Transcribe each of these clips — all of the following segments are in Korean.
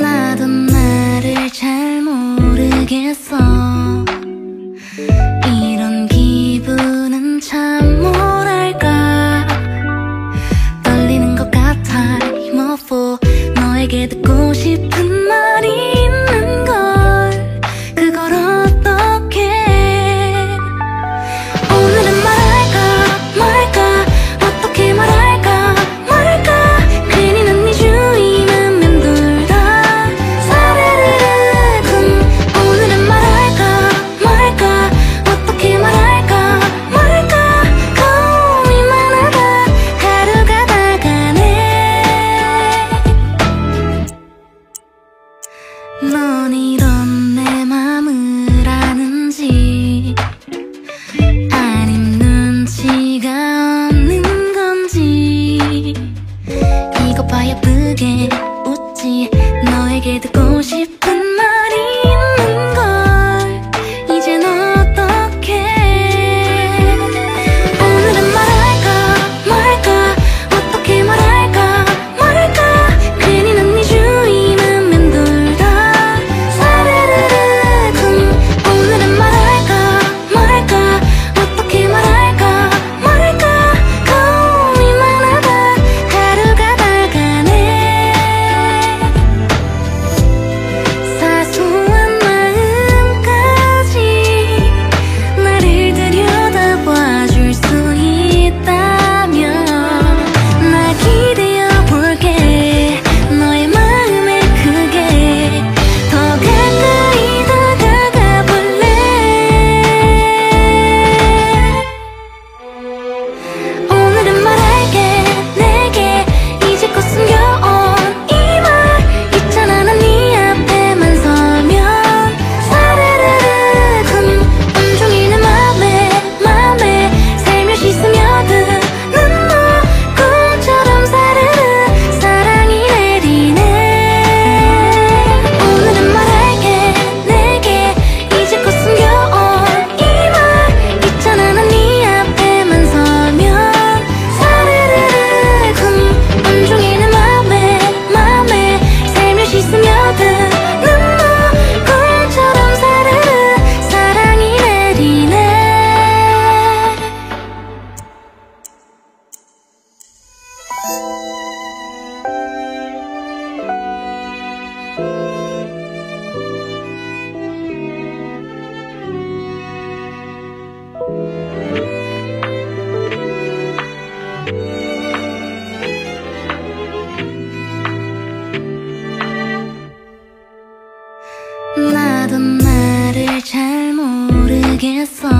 나도 나를 잘 모르겠어 나도 나를 잘 모르겠어.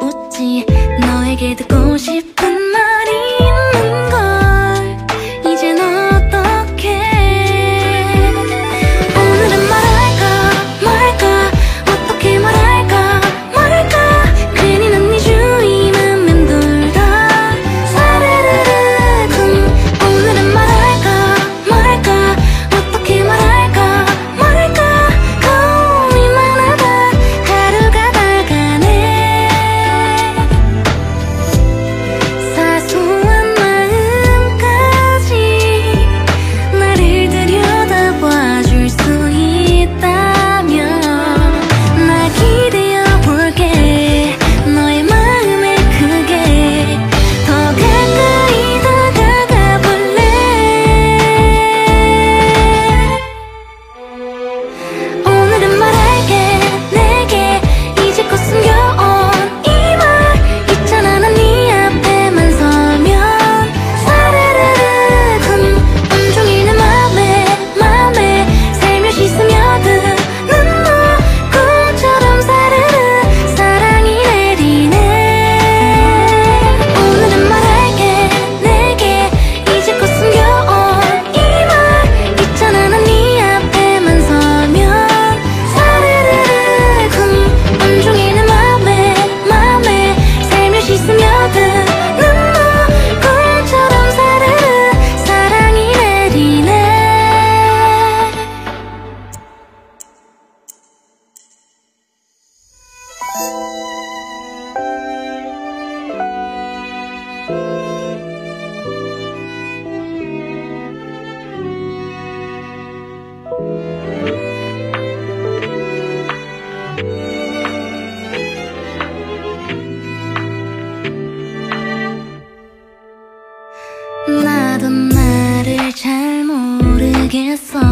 웃지. 너에게도 모르겠어